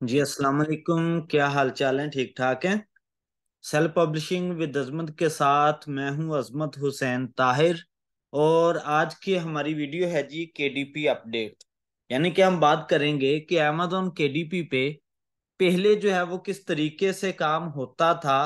जी, अस्सलाम वालेकुम क्या हाल चाल है? ठीक ठाक है? सेल्फ पब्लिशिंग विद अजमत के साथ मैं हूँ अजमत हुसैन ताहिर और आज की हमारी वीडियो है जी केडीपी अपडेट यानी कि हम बात करेंगे कि अमेजोन केडीपी पे पहले जो है वो किस तरीके से काम होता था,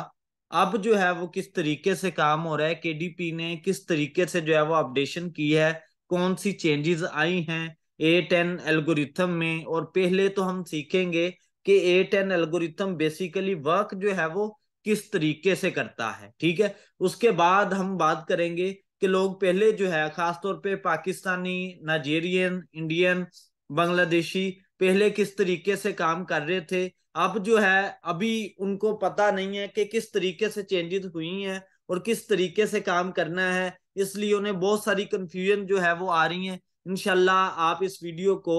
अब जो है वो किस तरीके से काम हो रहा है केडीपी ने किस तरीके से जो है वो अपडेशन की है, कौन सी चेंजेस आई हैं ए टेन एल्गोरिथम में, और पहले तो हम सीखेंगे कि A ten algorithm basically work जो है वो किस तरीके से करता है, ठीक है? उसके बाद हम बात करेंगे कि लोग पहले जो है, खासतौर पे पाकिस्तानी, नाइजेरियन, इंडियन, बांग्लादेशी, पहले किस तरीके से काम कर रहे थे? अब जो है, अभी उनको पता नहीं है कि किस तरीके से चेंजेस हुई हैं और किस तरीके से काम करना है, इसलिए उन्हें बहुत सारी कंफ्यूजन जो है वो आ रही है। इनशाला आप इस वीडियो को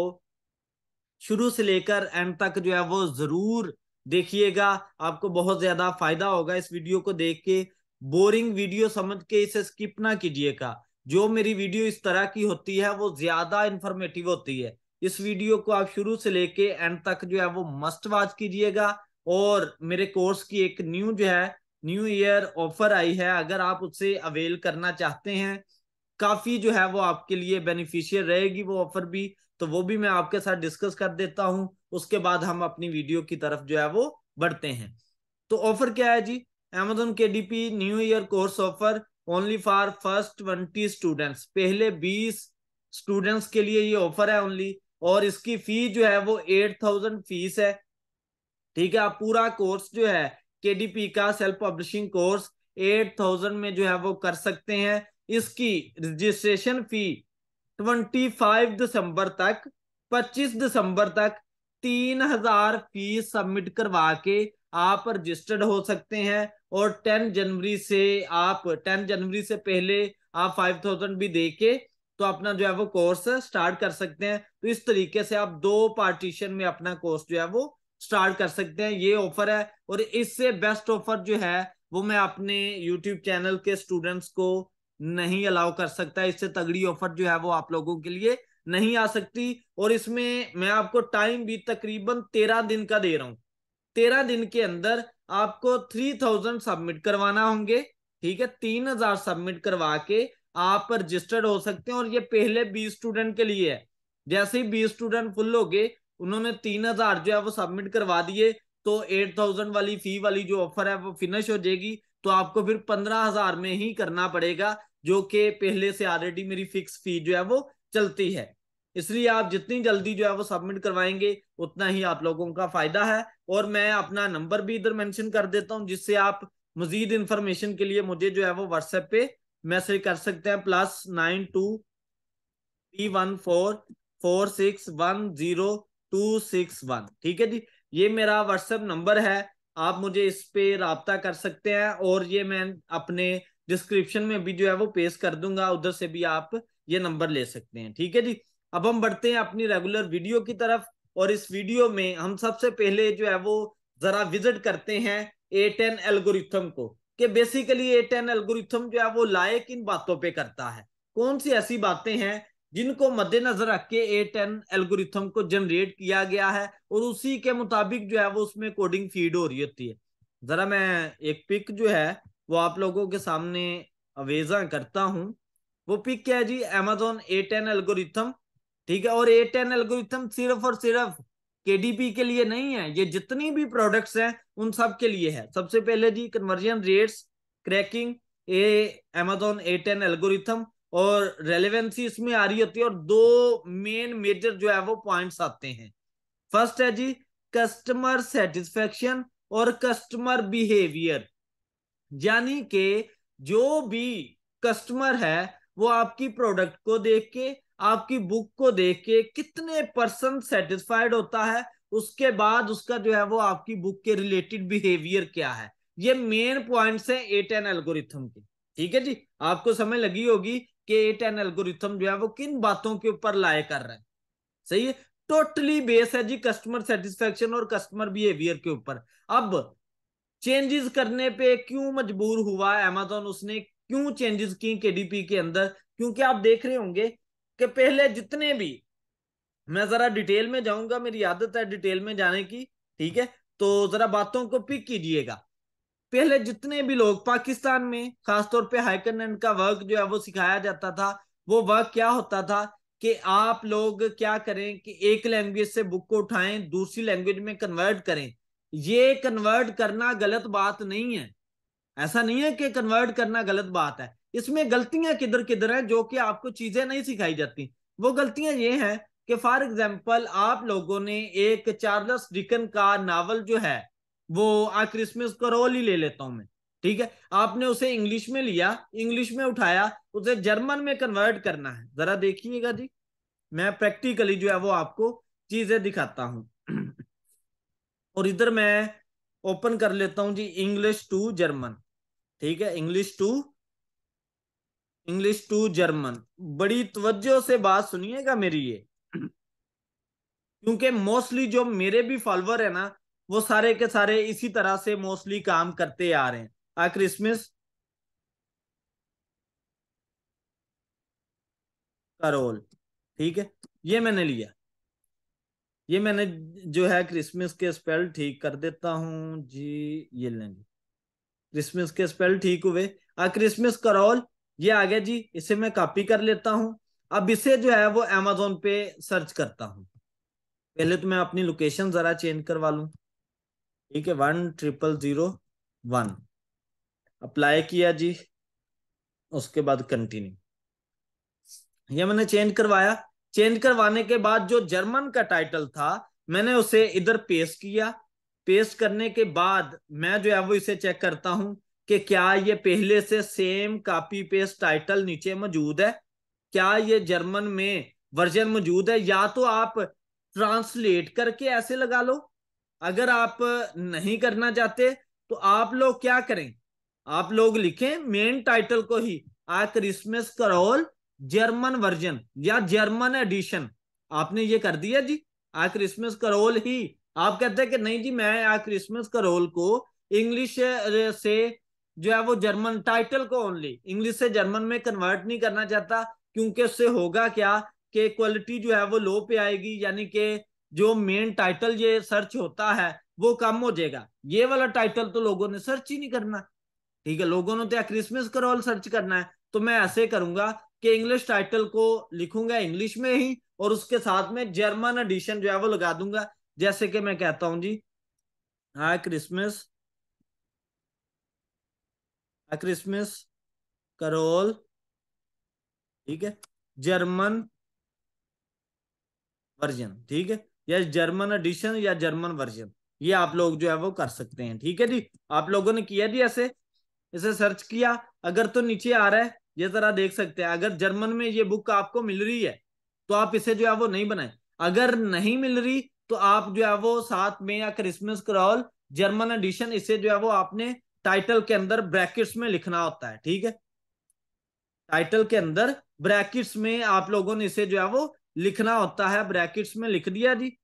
शुरू से लेकर एंड तक जो है वो ज़रूर देखिएगा। आपको बहुत ज़्यादा फ़ायदा होगा इस वीडियो को देख के। बोरिंग वीडियो समझ के इसे स्किप ना कीजिएगा। जो मेरी वीडियो इस तरह की होती है, वो ज़्यादा इंफॉर्मेटिव होती है। इस वीडियो को आप शुरू से लेके एंड तक जो है वो मस्ट वॉच कीजिएगा। और मेरे कोर्स की एक न्यू जो है न्यू ईयर ऑफ़र आई है। अगर आप उससे अवेल करना चाहते हैं काफ़ी जो है वो आपके लिए बेनिफिशियल रहेगी वो ऑफ़र भी। तो वो भी मैं आपके साथ डिस्कस कर देता हूँ। उसके बाद हम अपनी वीडियो की तरफ़ जो है वो बढ़ते हैं। तो ऑफ़र क्या है जी? एमेजोन के DP new year course offer only for first twenty students पहले बीस स्टूडेंट्स के लिए ये ऑफ़र है ओनली और इसकी फ़ी जो है वो एट थाउज़ेंड फ़ीस है। ठीक है, आप पूरा कोर्स जो है केडीपी का self publishing course eight thousand में जो है वो कर सकते हैं। इसकी रजिस्ट्रेशन फ़ी ट्वेंटी फाइव दिसंबर तक, पच्चीस दिसंबर तक तीन हज़ार फ़ीस सबमिट करवा के आप रजिस्टर्ड हो सकते हैं और टेन जनवरी से आप, टेन जनवरी से पहले आप फाइव थाउज़ेंड भी दे के तो अपना जो है वो कोर्स स्टार्ट कर सकते हैं। तो इस तरीके से आप दो पार्टीशन में अपना कोर्स जो है वो स्टार्ट कर सकते हैं। ये ऑफ़र है और इससे बेस्ट ऑफ़र जो है वो मैं अपने यूट्यूब चैनल के स्टूडेंट्स को नहीं अलाउ कर सकता इससे तगड़ी ऑफ़र जो है वो आप लोगों के लिए नहीं आ सकती। और इसमें मैं आपको टाइम भी तकरीबन तेरह दिन का दे रहा हूँ। तेरह दिन के अंदर आपको थ्री थाउज़ेंड सबमिट करवाना होंगे, ठीक है? तीन हज़ार सबमिट करवा के आप रजिस्टर्ड हो सकते हैं। और ये पहले बीस स्टूडेंट के लिए है। जैसे ही बीस स्टूडेंट फुल हो गए, उन्होंने तीन हज़ार जो है वो सबमिट करवा दिए तो एट थाउज़ेंड वाली फ़ी वाली जो ऑफ़र है वो फिनिश हो जाएगी। तो आपको फिर पंद्रह हज़ार में ही करना पड़ेगा, जो कि पहले से ऑलरेडी मेरी फिक्स फ़ी जो है वो चलती है। इसलिए आप जितनी जल्दी जो है वो सबमिट करवाएँगे, उतना ही आप लोगों का फ़ायदा है। और मैं अपना नंबर भी इधर मेंशन कर देता हूँ, जिससे आप मजीद इंफॉर्मेशन के लिए मुझे जो है वो व्हाट्सएप पे मैसेज कर सकते हैं। Plus nine two three one four four six one zero two six one ठीक है जी? ये मेरा व्हाट्सएप नंबर है। आप मुझे इस पे रबता कर सकते हैं और ये मैं अपने डिस्क्रिप्शन में भी जो है वो पेश कर दूँगा, उधर से भी आप ये नंबर ले सकते हैं। ठीक है जी? अब हम बढ़ते हैं अपनी रेगुलर वीडियो की तरफ़ और इस वीडियो में हम सबसे पहले जो है वो जरा विज़िट करते हैं ए टेन एल्गोरिथम को, कि बेसिकली ए टेन एल्गोरिथम जो है वो लायक इन बातों पे करता है। कौन सी ऐसी बातें हैं जिनको मद्देनजर रख के ए टेन एल्गोरिथम को जनरेट किया गया है और उसी के मुताबिक जो है वो उसमें कोडिंग फ़ीड हो रही होती है। जरा मैं एक पिक जो है वो आप लोगों के सामने अवेजा करता हूँ। वो पिक क्या है जी? अमेजोन ए टेन एल्गोरिथम ठीक है? और ए टेन एल्गोरिथम सिर्फ़ और सिर्फ़ केडीपी के लिए नहीं है, ये जितनी भी प्रोडक्ट्स हैं, उन सब के लिए है। सबसे पहले जी conversion rates cracking A Amazon A ten algorithm और रेलिवेंसी इसमें आ रही होती है और दो मेन मेजर जो है वो पॉइंट्स आते हैं। फ़र्स्ट है जी कस्टमर सेटिस्फेक्शन और कस्टमर बिहेवियर यानी कि जो भी कस्टमर है, वो आपकी प्रोडक्ट को देख के, आपकी बुक को देख के कितने परसेंट सेटिस्फाइड होता है, उसके बाद उसका जो है वो आपकी बुक के रिलेटेड बिहेवियर क्या है। ये मेन पॉइंट्स है ए टेन एल्गोरिथम के। ठीक है जी? आपको समझ लगी होगी कि ए टेन एल्गोरिथम जो है वो किन बातों के ऊपर लाए कर रहा है? सही है? टोटली बेस है जी कस्टमर सेटिस्फेक्शन और कस्टमर बिहेवियर के ऊपर। अब चेंजेस करने पे क्यों मजबूर हुआ अमेजोन उसने क्यों चेंजेस की केडीपी के अंदर? क्योंकि आप देख रहे होंगे कि पहले जितने भी, मैं जरा डिटेल में जाऊँगा, मेरी आदत है डिटेल में जाने की, ठीक है? तो जरा बातों को पिक कीजिएगा। पहले जितने भी लोग पाकिस्तान में, खासतौर पे हाईकनेंट का वर्क जो है वो सिखाया जाता था, वो वर्क क्या होता था कि आप लोग क्या करें कि एक लैंग्वेज से बुक को उठाएँ, दूसरी लैंग्वेज में कन्वर्ट करें। ये कन्वर्ट करना गलत बात नहीं है। ऐसा नहीं है कि कन्वर्ट करना गलत बात है। इसमें गलतियाँ किधर किधर है जो कि आपको चीज़ें नहीं सिखाई जाती। वो गलतियाँ ये हैं कि फॉर एग्ज़ाम्पल आप लोगों ने एक चार्लस डिकन का नावल जो है वो आ क्रिसमस का रोल ही ले लेता हूँ मैं। ठीक है? आपने उसे इंग्लिश में लिया इंग्लिश में उठाया, उसे जर्मन में कन्वर्ट करना है। जरा देखिएगा जी। मैं प्रैक्टिकली जो है वो आपको चीज़ें दिखाता हूँ। और इधर मैं ओपन कर लेता हूँ जी इंग्लिश टू जर्मन ठीक है? English to English to German बड़ी तवज्जो से बात सुनिएगा मेरी ये। क्योंकि मोस्टली जो मेरे भी फॉलोअर है ना वो सारे के सारे इसी तरह से मोस्टली काम करते आ रहे हैं। आ क्रिसमस करोल ठीक है? ये मैंने लिया। ये मैंने जो है क्रिसमस के स्पेल ठीक कर देता हूँ। जी, ये लेंगे क्रिसमस के स्पेल ठीक हुए। आ क्रिसमस करोल ये आ गया जी, इसे मैं कॉपी कर लेता हूँ। अब इसे जो है वो अमेजोन पे सर्च करता हूँ। पहले तो मैं अपनी लोकेशन जरा चेंज करवा लू। ठीक है one triple zero one apply किया जी, उसके बाद कंटिन्यू ये मैंने चेंज करवाया। चेंज करवाने के बाद जो जर्मन का टाइटल था, मैंने उसे इधर पेस्ट किया। पेस्ट करने के बाद मैं जो है वो इसे चेक करता हूँ कि क्या ये पहले से सेम कॉपी पेस्ट टाइटल नीचे मौजूद है। क्या ये जर्मन में वर्जन मौजूद है? या तो आप ट्रांसलेट करके ऐसे लगा लो। अगर आप नहीं करना चाहते तो आप लोग क्या करें? आप लोग लिखें मेन टाइटल को ही A Christmas Carol German version या जर्मन एडिशन आपने ये कर दिया जी आ क्रिसमस करोल ही। आप कहते हैं कि नहीं जी, मैं आ क्रिसमस करोल को इंग्लिश से जो है वो जर्मन टाइटल को ओनली इंग्लिश से जर्मन में कन्वर्ट नहीं करना चाहता, क्योंकि उससे होगा क्या? कि क्वालिटी जो है वो लो पे आएगी, यानी कि जो मेन टाइटल ये सर्च होता है, वो कम हो जाएगा। ये वाला टाइटल तो लोगों ने सर्च ही नहीं करना। ठीक है, लोगों ने तो क्रिसमस करोल सर्च करना है। तो मैं ऐसे करूँगा कि इंग्लिश टाइटल को लिखूँगा इंग्लिश में ही और उसके साथ में जर्मन एडिशन जो है वो लगा दूँगा। जैसे कि मैं कहता हूँ जी हाँ क्रिसमस क्रिसमस करोल ठीक है जर्मन वर्जन ठीक है या जर्मन एडिशन या जर्मन वर्जन ये आप लोग जो है वो कर सकते हैं, ठीक है जी? आप लोगों ने किया जी ऐसे? इसे सर्च किया, अगर तो नीचे आ रहा है, ये जरा देख सकते हैं। अगर जर्मन में ये बुक आपको मिल रही है तो आप इसे जो है वो नहीं बनाए। अगर नहीं मिल रही तो आप जो है वो साथ में या क्रिसमस क्रॉल जर्मन एडिशन इसे जो है वो आपने टाइटल के अंदर ब्रैकेट्स में लिखना होता है, ठीक है? टाइटल के अंदर ब्रैकेट्स में आप लोगों ने इसे जो है वो लिखना होता है ब्रैकेट्स में लिख दिया जी।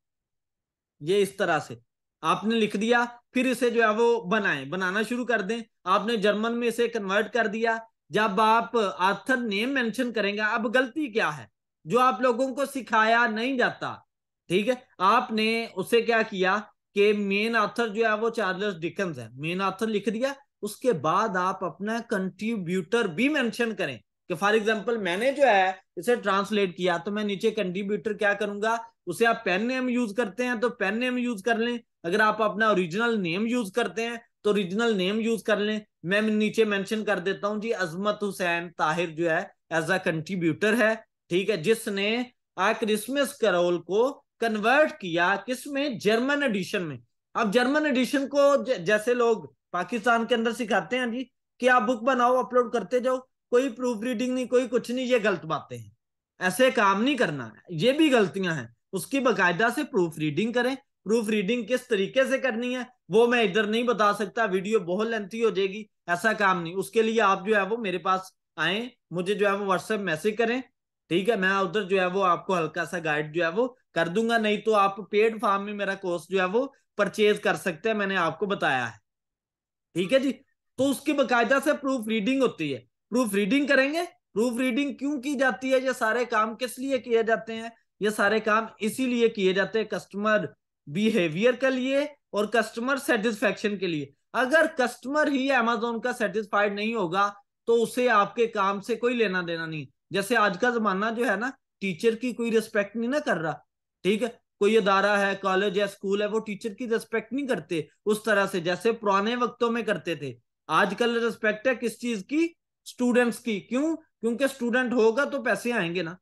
ये इस तरह से। आपने लिख दिया, फिर इसे जो है वो बनाएँ। बनाना शुरू कर दें। आपने जर्मन में इसे कन्वर्ट कर दिया। जब आप आर्थर नेम मेंशन करेंगे, अब गलती क्या है? जो आप लोगों को सिखाया नहीं जाता, ठीक है? आपने उसे क्या किया कि मेन आथर जो है वो चार्लस डिकन्स है। मेन आथर लिख दिया। उसके बाद आप अपना कंट्रीब्यूटर भी मेंशन करें। कि फॉर एग्जांपल मैंने जो है इसे ट्रांसलेट किया तो मैं नीचे कंट्रीब्यूटर क्या करूँगा? उसे आप पेन नेम यूज़ करते हैं तो पेन नेम यूज़ कर लें। अगर आप अपना ओरिजिनल नेम यूज़ करते हैं तो ओरिजिनल नेम यूज़ कर लें। मैं नीचे मेंशन कर देता हूँ, जी अजमत हुसैन ताहिर जो है एज अ कंट्रीब्यूटर है, ठीक है? जिसने आ क्रिसमस करोल को कन्वर्ट किया किसमें जर्मन एडिशन में। अब जर्मन एडिशन को जैसे लोग पाकिस्तान के अंदर सिखाते हैं, जी, कि आप बुक बनाओ अपलोड करते जाओ। कोई प्रूफ रीडिंग नहीं, कोई कुछ नहीं, ये गलत बातें हैं। ऐसे काम नहीं करना है ये भी गलतियाँ हैं। उसकी बाकायदा से प्रूफ रीडिंग करें। प्रूफ रीडिंग किस तरीके से करनी है, वो मैं इधर नहीं बता सकता। वीडियो बहुत लेंथी हो जाएगी, ऐसा काम नहीं। उसके लिए आप जो है वो मेरे पास आए, मुझे जो है वो व्हाट्सएप मैसेज करें, ठीक है? मैं उधर जो है वो आपको हल्का सा गाइड जो है वो कर दूँगा, नहीं तो आप पेड फार्म में मेरा कोर्स जो है वो परचेज कर सकते हैं, मैंने आपको बताया है। ठीक है जी? तो उसकी बाकायदा से प्रूफ रीडिंग होती है। प्रूफ रीडिंग करेंगे? प्रूफ रीडिंग क्यों की जाती है? ये सारे काम किस लिए किए जाते हैं? ये सारे काम इसीलिए किए जाते हैं कस्टमर बिहेवियर के लिए और कस्टमर सेटिस्फेक्शन के लिए। अगर कस्टमर ही अमेजोन का सेटिस्फाइड नहीं होगा तो उसे आपके काम से कोई लेना देना नहीं। जैसे आज का जमाना जो है ना टीचर की कोई रिस्पेक्ट नहीं ना कर रहा, ठीक है? कोई अदारा है कॉलेज है स्कूल है, वो टीचर की रिस्पेक्ट नहीं करते उस तरह से, जैसे पुराने वक्तों में करते थे। आजकल रिस्पेक्ट है किस चीज़ की? स्टूडेंट्स की। क्यों? क्योंकि स्टूडेंट होगा तो पैसे आएँगे ना।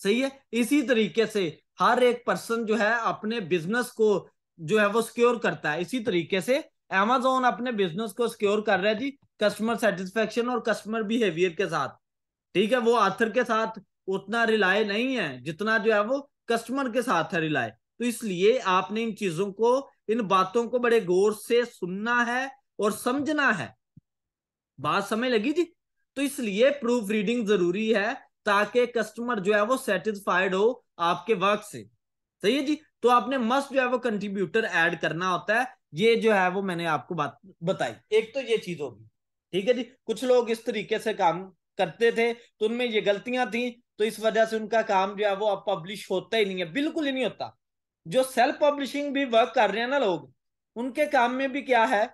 सही है? इसी तरीके से हर एक पर्सन जो है अपने बिज़नेस को जो है वो सिक्योर करता है। इसी तरीके से एमेजोन अपने बिज़नेस को सिक्योर कर रहा है जी कस्टमर सेटिस्फेक्शन और कस्टमर बिहेवियर के साथ। ठीक है? वो आथर के साथ उतना रिलाय नहीं है, जितना जो है वो कस्टमर के साथ है रिलाय तो इसलिए आपने इन चीज़ों को, इन बातों को बड़े गौर से सुनना है और समझना है। बात समय लगी जी? तो इसलिए प्रूफ रीडिंग ज़रूरी है ताकि कस्टमर जो है वो सेटिस्फाइड हो आपके वर्क से। सही है जी? तो आपने मस्ट जो है वो कंट्रीब्यूटर ऐड करना होता है। ये जो है वो मैंने आपको बात बताई। एक तो ये चीज़ होगी। ठीक है जी? कुछ लोग इस तरीके से काम करते थे तो उनमें ये गलतियाँ थी तो इस वजह से उनका काम जो है वो अब पब्लिश होता ही नहीं है। बिल्कुल ही नहीं होता। जो सेल्फ पब्लिशिंग भी वर्क कर रहे हैं ना लोग, उनके काम में भी क्या है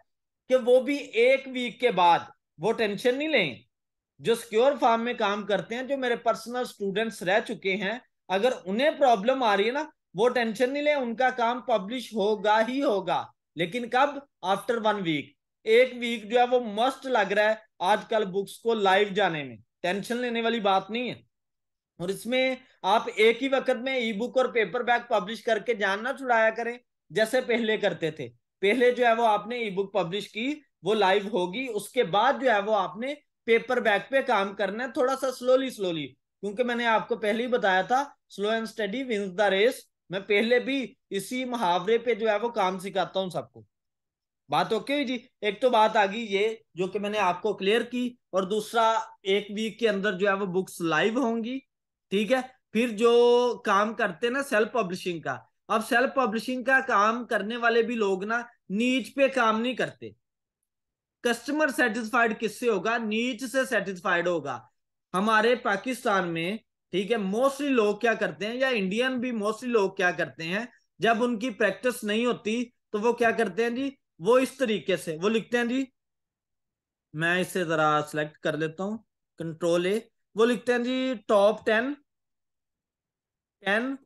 कि वो भी एक वीक के बाद वो टेंशन नहीं लें। जो सिक्योर फार्म में काम करते हैं, जो मेरे पर्सनल स्टूडेंट्स रह चुके हैं, अगर उन्हें प्रॉब्लम आ रही है ना, वो टेंशन नहीं ले, उनका काम पब्लिश होगा ही होगा। लेकिन कब? आफ्टर वन वीक एक वीक जो है वो मस्ट लग रहा है आजकल बुक्स को लाइव जाने में। टेंशन लेने वाली बात नहीं है। और इसमें आप एक ही वक्त में ई बुक और पेपर बैग पब्लिश करके जान ना छुड़ाया करें, जैसे पहले करते थे। पहले जो है वो आपने ई बुक पब्लिश की, वो लाइव होगी, उसके बाद जो है वो आपने पेपर बैग पे काम करना है, थोड़ा सा स्लोली स्लोली क्योंकि मैंने आपको पहले ही बताया था slow and steady wins the race मैं पहले भी इसी मुहावरे पे जो है वो काम सिखाता हूँ सबको। बात ओके हुई जी? एक तो बात आ गई ये, जो कि मैंने आपको क्लियर की, और दूसरा, एक वीक के अंदर जो है वो बुक्स लाइव होंगी। ठीक है? फिर जो काम करते ना सेल्फ पब्लिशिंग का। अब सेल्फ पब्लिशिंग का काम करने वाले भी लोग ना, नीच पे काम नहीं करते। कस्टमर सेटिस्फाइड किससे होगा? नीच से सेटिस्फाइड होगा। हमारे पाकिस्तान में, ठीक है, मोस्टली लोग क्या करते हैं, या इंडियन भी मोस्टली लोग क्या करते हैं, जब उनकी प्रैक्टिस नहीं होती तो वो क्या करते हैं जी? वो इस तरीके से, वो लिखते हैं जी, मैं इसे जरा सिलेक्ट कर लेता हूँ कंट्रोल ए वो लिखते हैं जी top ten ten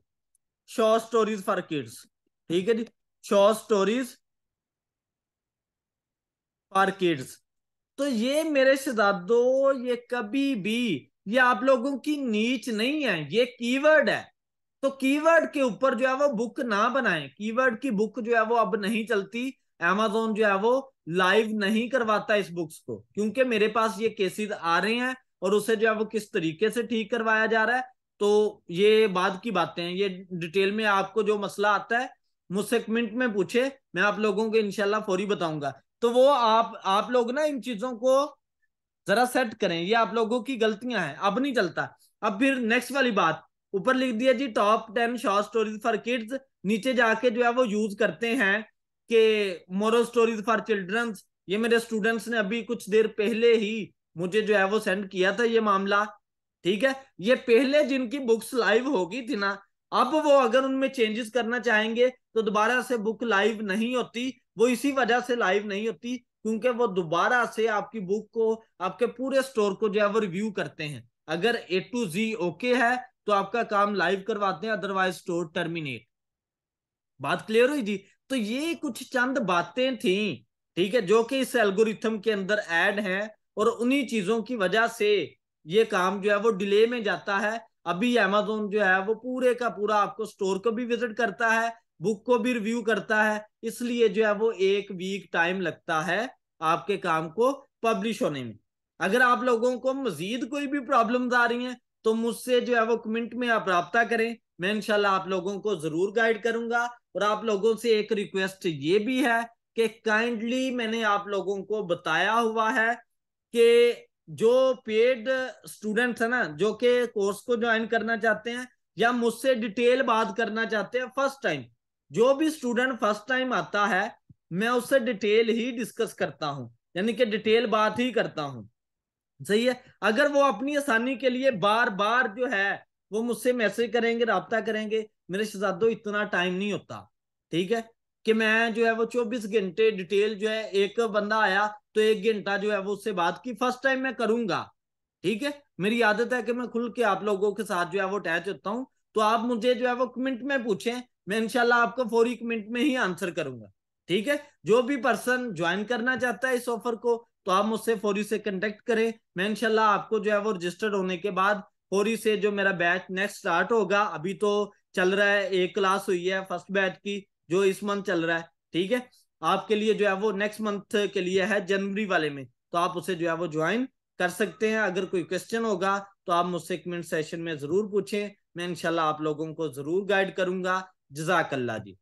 short stories for kids ठीक है जी? शॉर्ट स्टोरीज फॉर किड्स तो ये मेरे शहजादो, ये कभी भी, ये आप लोगों की नीच नहीं है, ये कीवर्ड है. तो कीवर्ड के ऊपर जो है वो बुक ना बनाएँ. कीवर्ड की बुक जो है वो अब नहीं चलती. एमेजोन जो है वो लाइव नहीं करवाता इस बुक्स को, क्योंकि मेरे पास ये केसेस आ रहे हैं और उसे जो है वो किस तरीके से ठीक करवाया जा रहा है. तो ये बाद की बातें हैं. ये डिटेल में आपको जो मसला आता है, मुझसे कमेंट में पूछे. मैं आप लोगों को इनशाला फौरी बताऊँगा. तो वो आप आप लोग ना इन चीज़ों को जरा सेट करें। ये आप लोगों की गलतियाँ हैं, अब नहीं चलता। अब फिर नेक्स्ट वाली बात। ऊपर लिख दिया जी top ten short stories for kids नीचे जाके जो है वो यूज़ करते हैं कि मोरल स्टोरीज फॉर चिल्ड्रंस ये मेरे स्टूडेंट्स ने अभी कुछ देर पहले ही मुझे जो है वो सेंड किया था ये मामला। ठीक है? ये पहले जिनकी बुक्स लाइव होगी थी ना, अब वो अगर उनमें चेंजेस करना चाहेंगे तो दोबारा से बुक लाइव नहीं होती। वो इसी वजह से लाइव नहीं होती, क्योंकि वो दोबारा से आपकी बुक को, आपके पूरे स्टोर को जो है वो रिव्यू करते हैं। अगर ए टू जी ओके है तो आपका काम लाइव करवाते हैं अदरवाइज़ स्टोर टर्मिनेट बात क्लियर हुई जी? तो ये कुछ चंद बातें थी, ठीक है, जो कि इस एल्गोरिथम के अंदर ऐड हैं, और उन्हीं चीज़ों की वजह से ये काम जो है वो डिले में जाता है। अभी अमेजोन जो है वो पूरे का पूरा आपको स्टोर को भी विज़िट करता है बुक को भी रिव्यू करता है, इसलिए जो है वो एक वीक टाइम लगता है आपके काम को पब्लिश होने में। अगर आप लोगों को मजीद कोई भी प्रॉब्लम आ रही हैं तो मुझसे जो है वो कमेंट में आप रहा करें। मैं इंशाल्लाह आप लोगों को ज़रूर गाइड करूँगा और आप लोगों से एक रिक्वेस्ट ये भी है कि काइंडली मैंने आप लोगों को बताया हुआ है कि जो पेड स्टूडेंट्स है ना, जो के कोर्स को ज्वाइन करना चाहते हैं या मुझसे डिटेल बात करना चाहते हैं, फ़र्स्ट टाइम जो भी स्टूडेंट फ़र्स्ट टाइम आता है, मैं उससे डिटेल ही डिस्कस करता हूँ। यानी कि डिटेल बात ही करता हूँ। सही है? अगर वो अपनी आसानी के लिए बार बार जो है, वो मुझसे मैसेज करेंगे, रबता करेंगे, मेरे शहजादो, इतना टाइम नहीं होता। ठीक है? कि मैं जो है वो चौबीस घंटे डिटेल जो है, एक बंदा आया तो एक घंटा जो है वो उससे बात की। फ़र्स्ट टाइम मैं करूँगा। ठीक है? मेरी आदत है कि मैं खुल के आप लोगों के साथ जो है वो अटैच होता हूँ। तो आप मुझे जो है वो कमेंट में पूछें मैं इनशाला आपको फोर एक मिनट में ही आंसर करूँगा। ठीक है? जो भी पर्सन ज्वाइन करना चाहता है इस ऑफ़र को तो आप मुझसे फौरी से कंटेक्ट करें। मैं इनशाला आपको जो है वो रजिस्टर्ड होने के बाद फौरी से जो मेरा बैच नेक्स्ट स्टार्ट होगा, अभी तो चल रहा है, एक क्लास हुई है फ़र्स्ट बैच की, जो इस मंथ चल रहा है। ठीक है? आपके लिए जो है वो नेक्स्ट मंथ के लिए है जनवरी वाले में तो आप उसे जो है वो ज्वाइन कर सकते हैं। अगर कोई क्वेश्चन होगा तो आप मुझसे एक मिनट सेशन में ज़रूर पूछें। मैं इनशाला आप लोगों को ज़रूर गाइड करूँगा। जजाकल्ला जी।